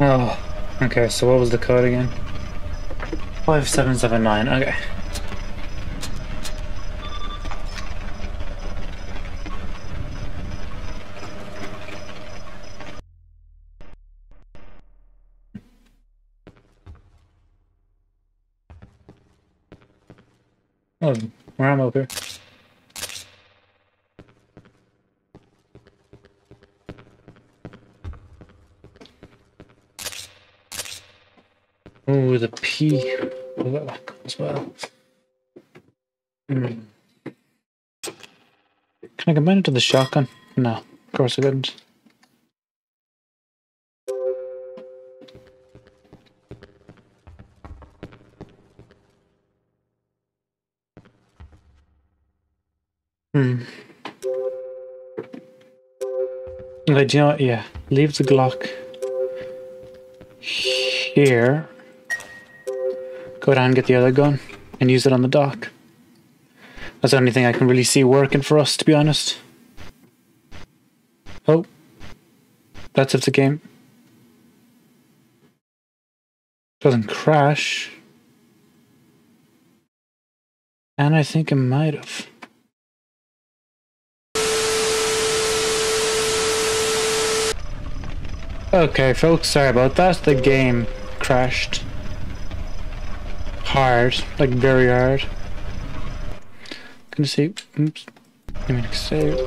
Oh, okay, so what was the code again? 5779, okay. Oh, where am I up here? Oh, the P. Oh, that one as well. Hmm. Can I combine it to the shotgun? No, of course I couldn't. Hmm. Okay, do you know what? Yeah, leave the Glock here. Go down and get the other gun and use it on the dock. That's the only thing I can really see working for us, to be honest. Oh. That's if the game doesn't crash. And I think it might have. Okay, folks, sorry about that. The game crashed. Hard. Like, very hard. Gonna see. Oops. Let me save.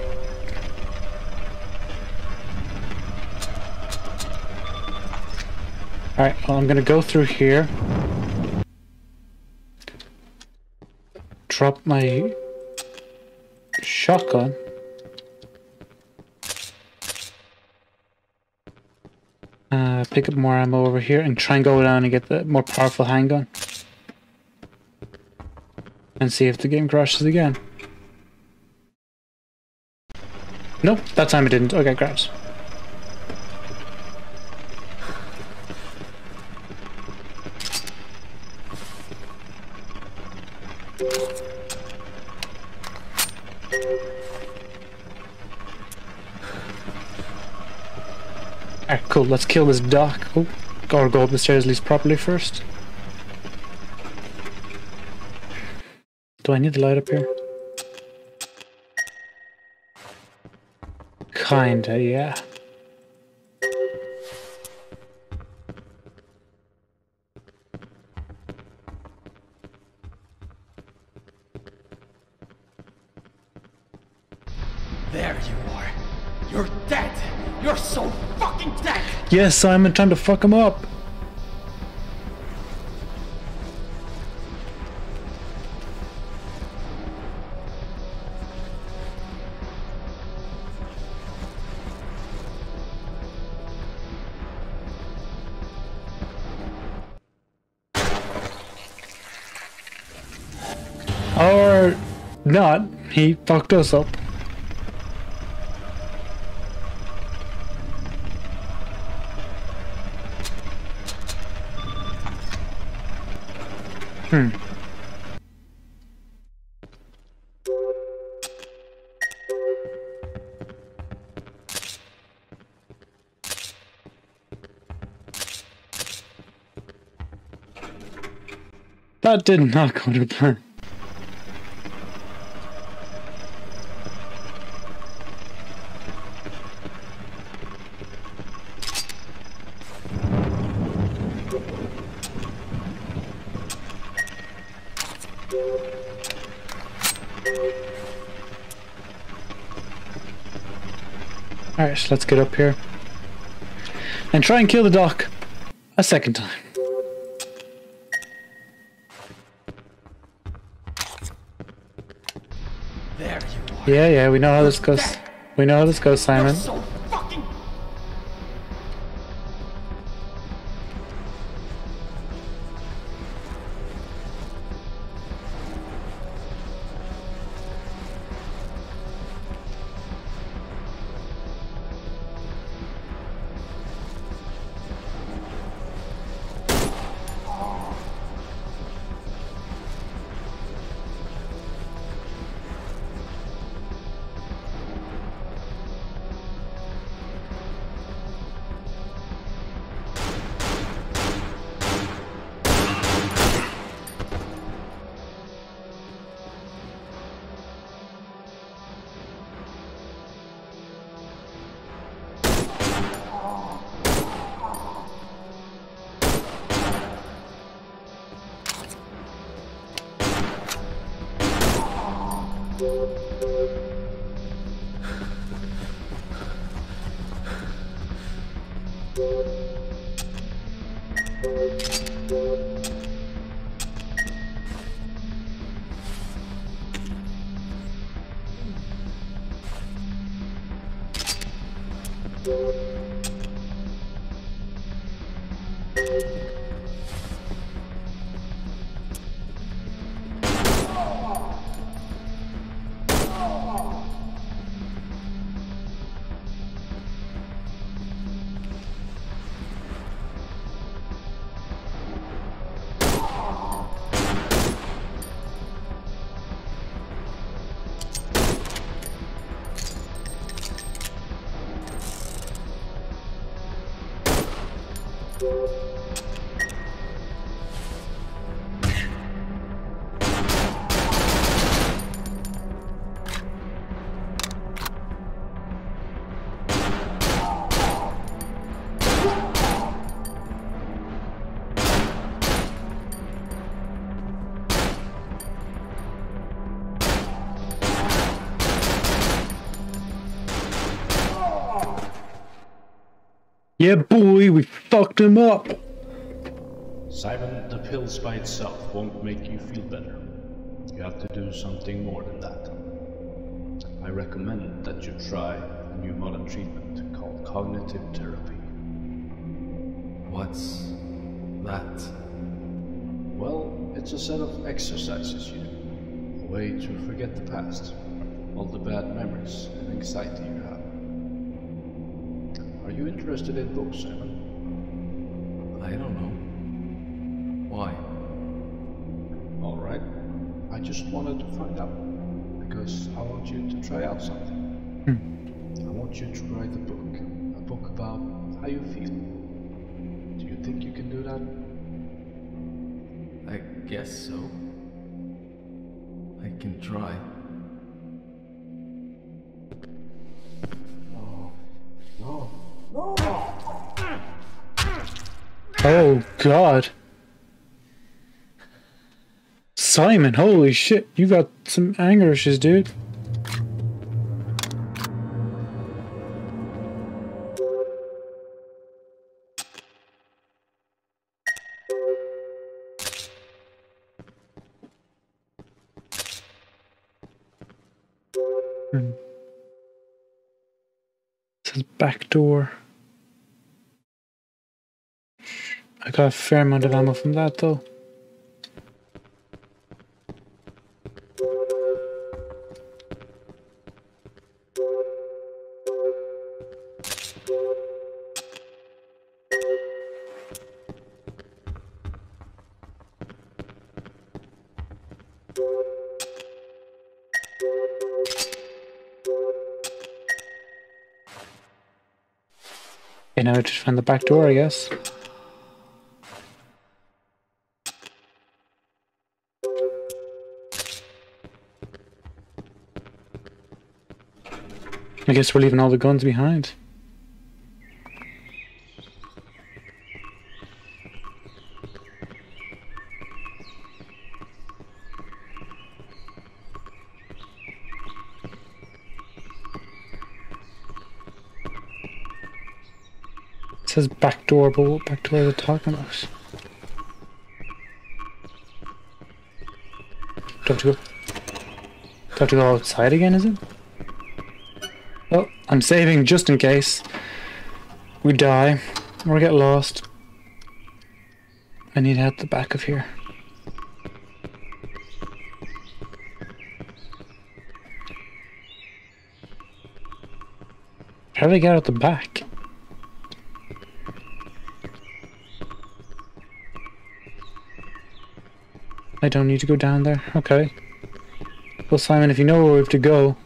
Alright, well, I'm gonna go through here. Drop my shotgun. Uh, pick up more ammo over here and try and go down and get the more powerful handgun. And see if the game crashes again. Nope, that time it didn't. Okay, grabs. Alright, cool. Let's kill this doc. Oh, or go up the stairs at least properly first. Do I need the light up here? Kinda, yeah. There you are. You're dead. You're so fucking dead. Yes, Simon, time to fuck him up. He fucked us up. Hmm. That did not go to plan. Alright, so let's get up here. And try and kill the doc a second time. There you are. Yeah, yeah, we know how this goes. We know how this goes, Simon. Yeah, boy, we fucked him up. Simon, the pills by itself won't make you feel better. You have to do something more than that. I recommend that you try a new modern treatment called cognitive therapy. What's that? Well, it's a set of exercises you do. A way to forget the past, all the bad memories and anxiety you have. Are you interested in books, Simon? I don't know. Why? All right. I just wanted to find out because I want you to try out something. Hmm. I want you to write a book, a book about how you feel. Do you think you can do that? I guess so. I can try. Oh, God. Simon, holy shit, you got some anger issues, dude. Hmm. Says back door. I got a fair amount of ammo from that though. Okay, now I just find the back door, I guess. I guess we're leaving all the guns behind. It says back door, but what back door are they talking about? Do I have to go? Do I have to go outside again, is it? I'm saving just in case we die or get lost. I need to the back of here. How do I get out the back? I don't need to go down there. Okay. Well, Simon, if you know where we have to go,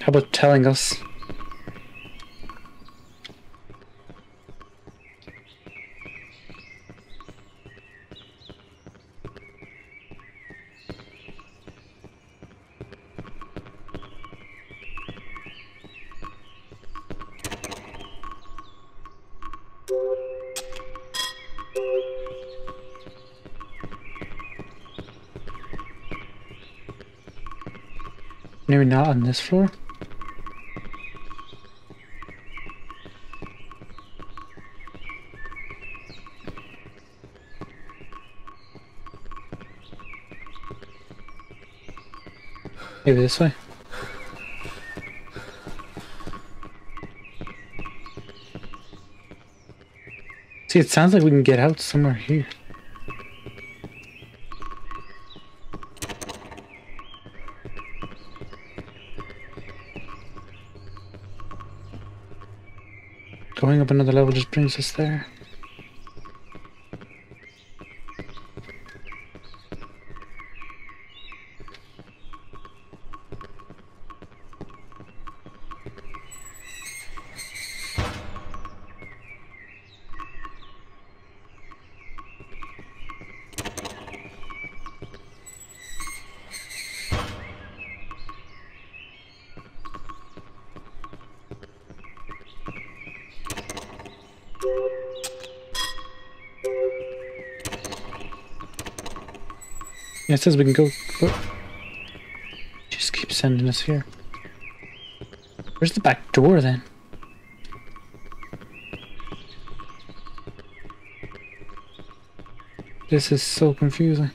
how about telling us? Maybe not on this floor. Maybe this way. See, it sounds like we can get out somewhere here. Going up another level just brings us there. Yeah, it says we can go. go. Just keep sending us here. Where's the back door then? This is so confusing.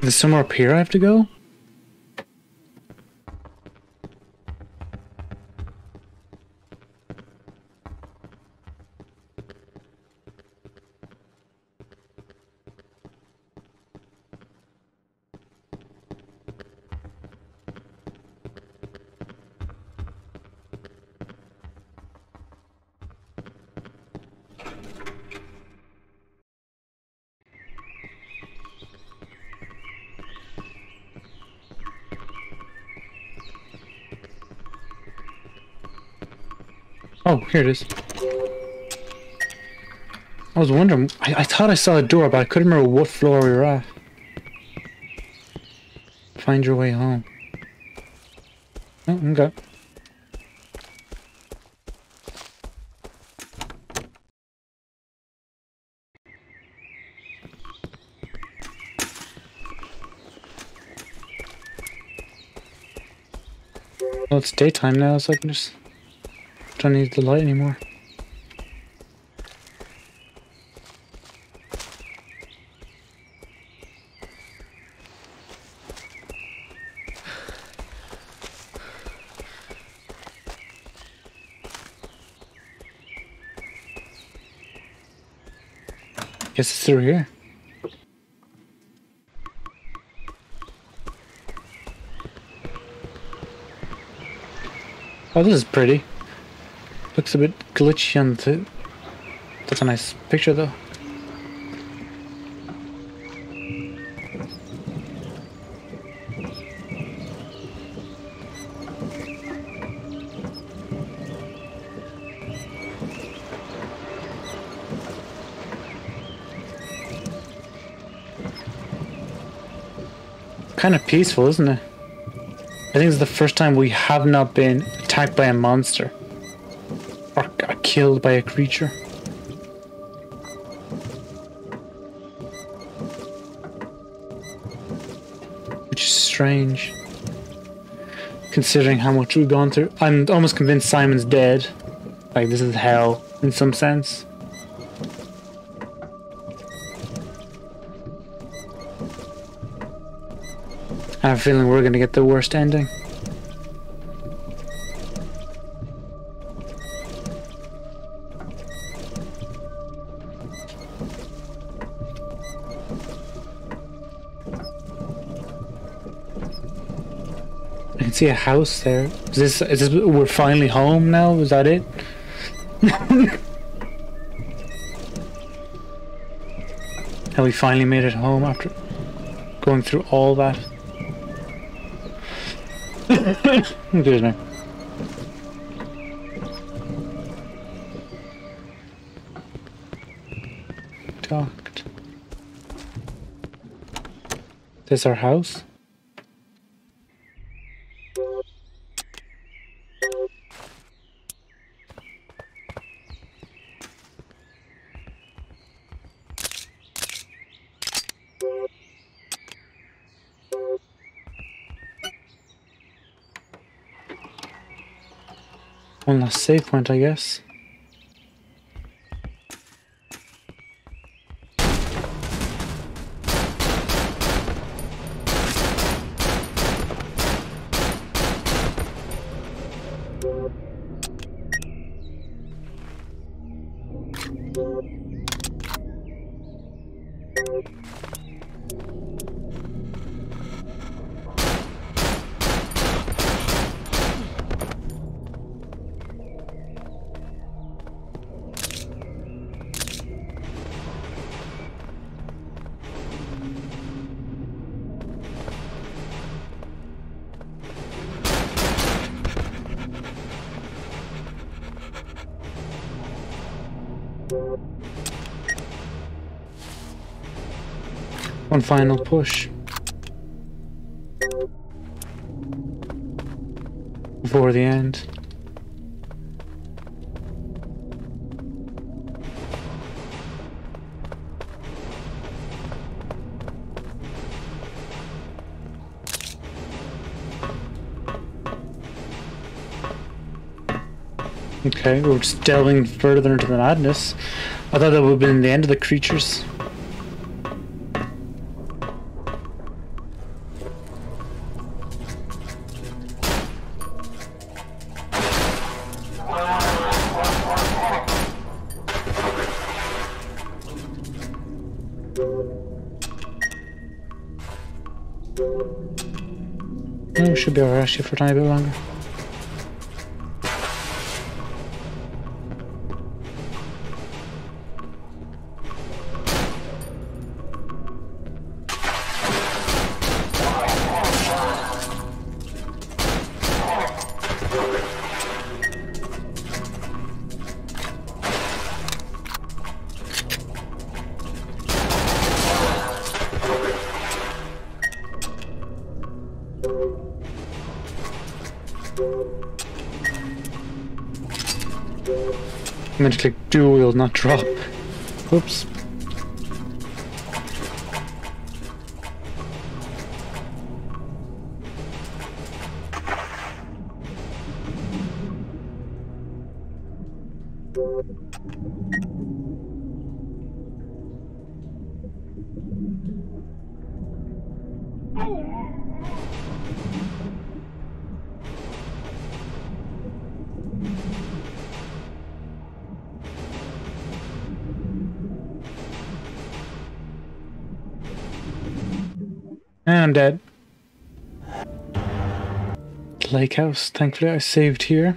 There's somewhere up here I have to go? Oh, here it is. I was wondering, I, I thought I saw a door, but I couldn't remember what floor we were at. Find your way home. Oh, okay. It's daytime now, so I can just don't need the light anymore. Guess it's through here. Oh, this is pretty. Looks a bit glitchy on the... That's a nice picture though. Kind of peaceful, isn't it? I think it's the first time we have not been attacked by a monster. Or got uh, killed by a creature. Which is strange. Considering how much we've gone through. I'm almost convinced Simon's dead. Like, this is hell, in some sense. I have a feeling we're gonna get the worst ending. I can see a house there. Is this is this we're finally home now? Is that it? Have we finally made it home after going through all that? Excuse me. Talked. This our house? One last save point, I guess. One final push. Before the end. Okay, we're just delving further into the madness. I thought that would have been the end of the creatures. Oh, should be alright actually for a tiny bit longer. I meant to click dual not drop. Oops. I'm dead. Lake house. Thankfully I saved here.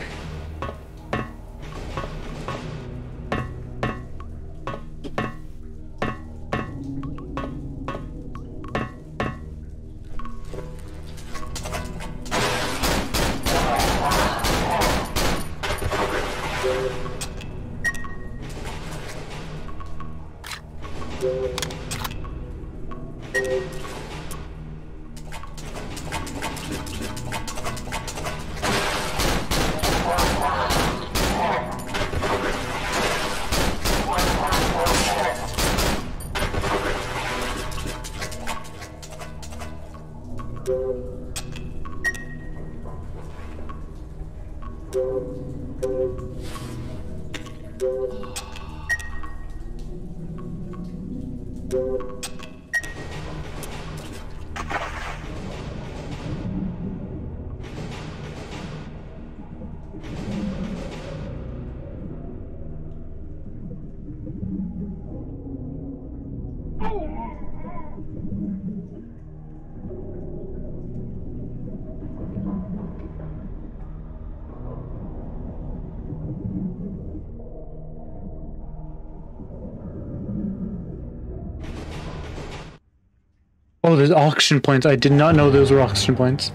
Oh, there's auction points. I did not know those were auction points.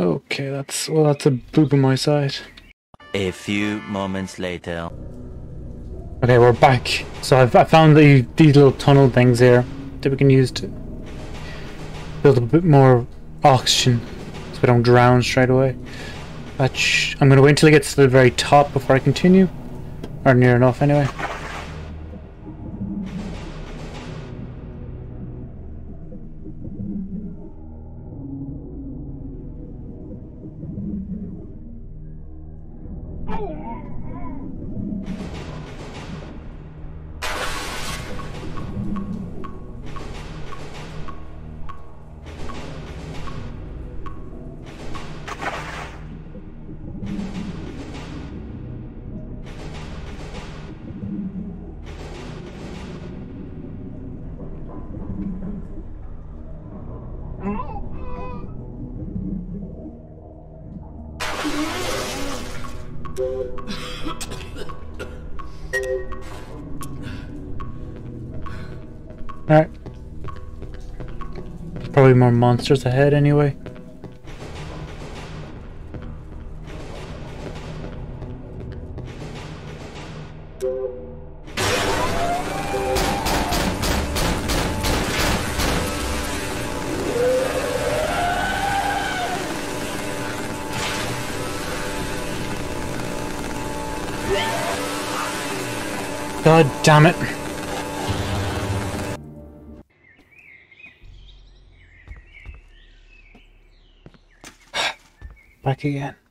Okay, that's well, that's a boop on my side. A few moments later. Okay, we're back. So I've I found the these little tunnel things here that we can use to build a bit more oxygen, so we don't drown straight away. I'm gonna wait until it gets to the very top before I continue, or near enough anyway. Probably more monsters ahead anyway. God damn it. Back again.